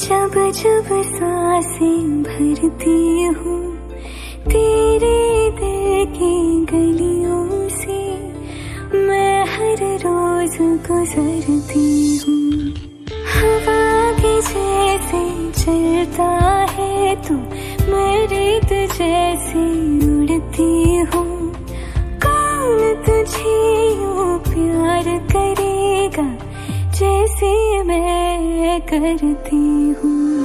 जब जब साँसें भरती हूँ, तेरे दिल की गलियों से मैं हर रोज गुजरती हूँ। हवा के जैसे चलता है तू मेरे रेत जैसे उड़ती हूँ। कौन तुझे यू प्यार करेगा जैसे करती हूँ।